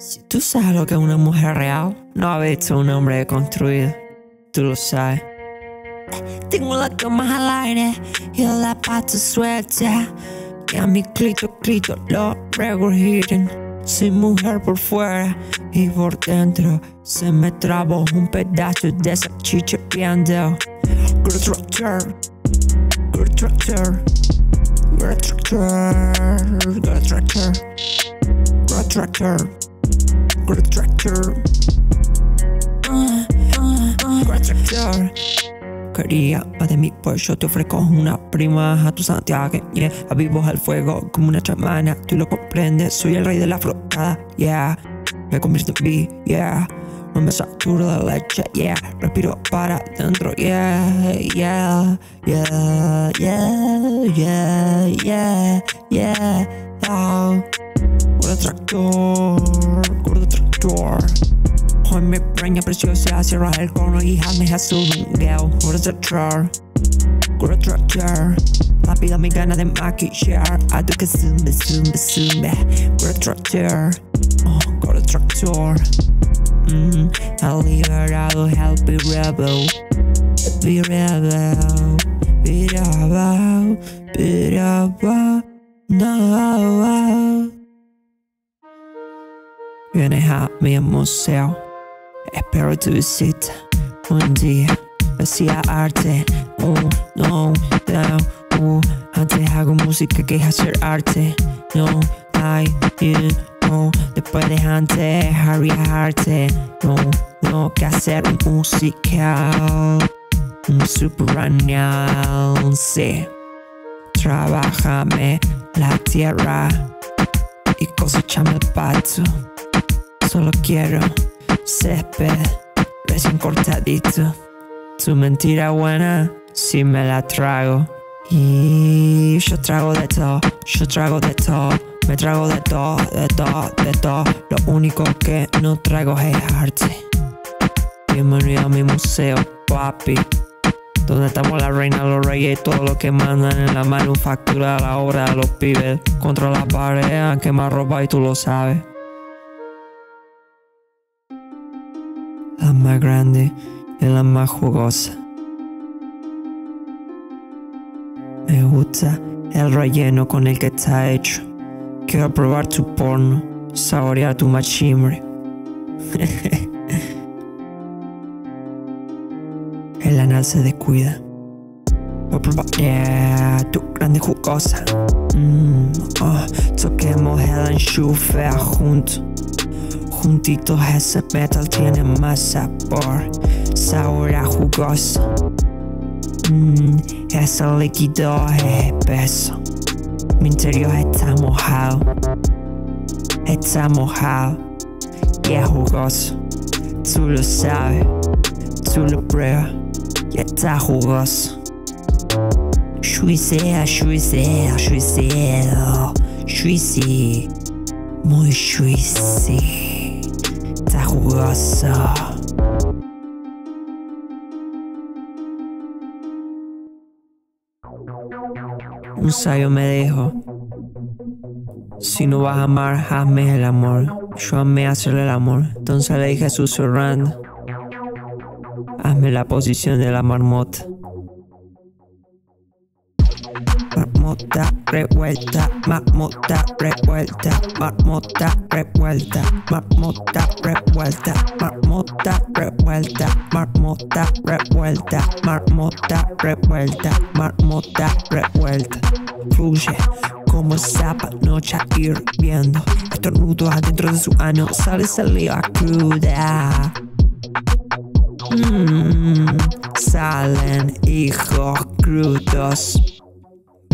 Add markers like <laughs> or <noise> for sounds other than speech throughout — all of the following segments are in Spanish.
Si tú sabes lo que es una mujer real, no ha visto un hombre construido. Tú lo sabes. Tengo la cama al aire y la pata suelta. Y a mi clito, clito lo regurgiten. Soy mujer por fuera y por dentro. Se me trabó un pedazo de esa chicha piando. Good tractor, good tractor, good tractor, good tractor, tractor, de mí, pues yo te ofrezco una prima a tu Santiago. Avivos al fuego como una chamana, tú lo comprendes, soy el rey de la flocada, yeah. Me convierto en mí, yeah. No me saturo de leche, yeah. Respiro para dentro, yeah, yeah, yeah, yeah, yeah, yeah, yeah. Gordo tractor, gordo tractor. Hoy me preña preciosa, cierra el cono y hazme a su vingueo. Gordo tractor, gordo tractor. Rápida mi gana de maquillar, a tu que zumbe, zumbe, zumbe. Gordo tractor, oh, gordo tractor. Mm, el liberado, help be rebel. Be rebel, be rebel, be rebel. No. Vienes a mi museo, espero tu visita. Un día hacía arte, oh no, no, oh, antes hago música que hacer arte. No, I, you, no, después de antes haría arte. No, no, que hacer música, un subterráneo, sí. Trabájame la tierra y cosechame el pato. Solo quiero césped recién cortadito. Tu mentira buena, si me la trago. Y yo trago de todo, yo trago de todo. Me trago de todo, de todo, de todo. Lo único que no traigo es arte. Bienvenido a mi museo, papi. Donde estamos la reina, los reyes y todo lo que mandan en la manufactura, la obra de los pibes. Contra la pared, quemar ropa y tú lo sabes. Más grande y la más jugosa. Me gusta el relleno con el que está hecho. Quiero probar tu porno, saborear tu machimbre. <laughs> El anal se descuida. Yeah, tu grande jugosa. Mm, oh, toquemos el enchufe junto. Juntitos ese metal tiene más sabor, sabor a jugoso. Mm, ese líquido es espeso. Mi interior está mojado, está mojado y es jugoso. Tú lo sabes, tú lo pruebas y está jugoso. Juicea, juicea, juicea, juicy, muy juicy, Un sabio me dijo, si no vas a amar, hazme el amor. Yo amé hacerle el amor. Entonces le dije susurrando, hazme la posición de la marmota. Marmota revuelta, marmota revuelta, marmota revuelta, marmota revuelta, marmota revuelta, marmota revuelta, marmota revuelta, marmota revuelta. Fluye como zapa noche hirviendo, estornudo adentro de su ano, sale saliva cruda. Mm, salen hijos crudos.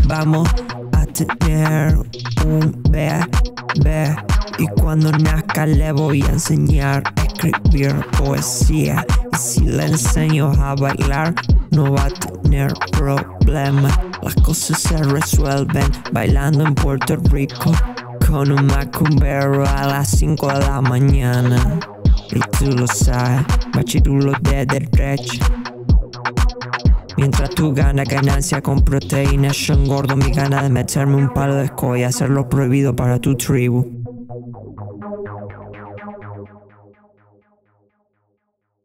Vamos a tener un bebé y cuando nazca le voy a enseñar a escribir poesía y si le enseño a bailar no va a tener problema. Las cosas se resuelven bailando en Puerto Rico con un macumbero a las 5 de la mañana. Y tú lo sabes, machirulo de derecha. Mientras tú ganas ganancia con proteínas, yo engordo mi ganas de meterme un palo de escoba y hacerlo prohibido para tu tribu.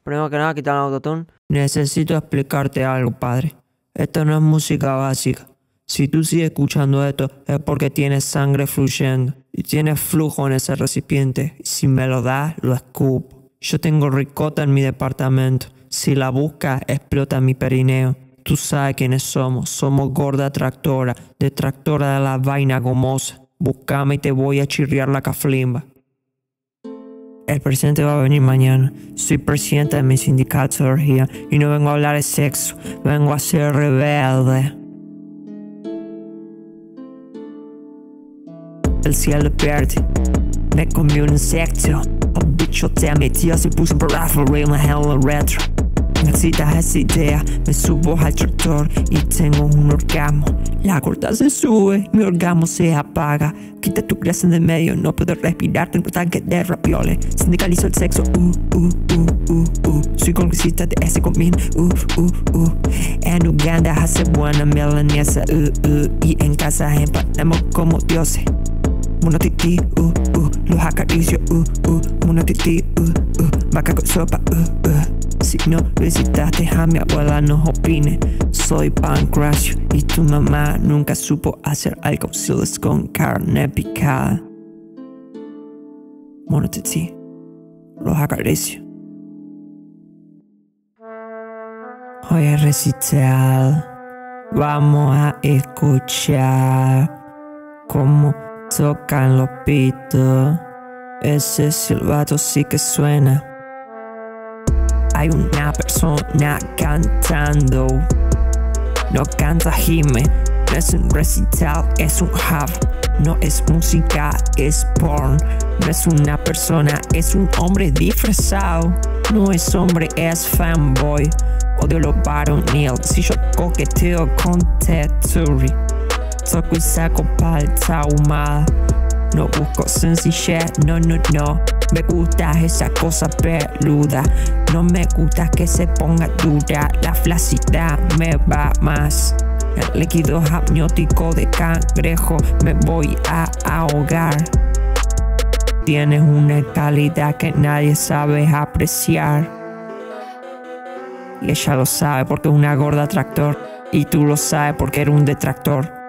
Primero que nada, quitar el autotune. Necesito explicarte algo, padre. Esto no es música básica. Si tú sigues escuchando esto es porque tienes sangre fluyendo y tienes flujo en ese recipiente. Y si me lo das, lo escupo. Yo tengo ricota en mi departamento si la buscas, explota mi perineo. Tú sabes quiénes somos. Somos gorda tractora, detractora de la vaina gomosa. Buscame y te voy a chirriar la caflimba. El presidente va a venir mañana. Soy presidente de mi sindicato de orgía y no vengo a hablar de sexo, vengo a ser rebelde. El cielo verde, me comió un insecto. El bicho te metió, se puso un brazo, en la hell retro. Necesitas esa idea, me subo al tractor y tengo un orgasmo. La gorda se sube, mi orgasmo se apaga. Quita tu grasa de medio, no puedo respirar, tengo tanque de rapioles. Sindicalizo el sexo, uh, uh, uh, uh, uh. Soy congresista de ese comín, uh, uh, uh. En Uganda hace buena melanesa, uh, uh. Y en casa empatamos como dioses. Monotiti, uh, uh. Los acaricio, uh, uh. Monotiti, uh, uh. Vaca sopa, uh, uh. Si no visitaste a mi abuela, no opine. Soy Pancracio y tu mamá nunca supo hacer alcauciles con carne picada. Monotiti, los acaricio. Hoy es recital. Vamos a escuchar cómo tocan los pitos. Ese silbato sí que suena. Hay una persona cantando. No canta Jime, no es un recital, es un hub. No es música, es porn. No es una persona, es un hombre disfrazado. No es hombre, es fanboy. Odio lo varonil. Si yo coqueteo con Tetsuri, toco y saco palta ahumada. No busco sencillez, no, no, no. Me gusta esa cosa peluda. No me gusta que se ponga dura. La flacidad me va más. El líquido amniótico de cangrejo me voy a ahogar. Tienes una calidad que nadie sabe apreciar. Y ella lo sabe porque es una gorda tractor. Y tú lo sabes porque eres un detractor.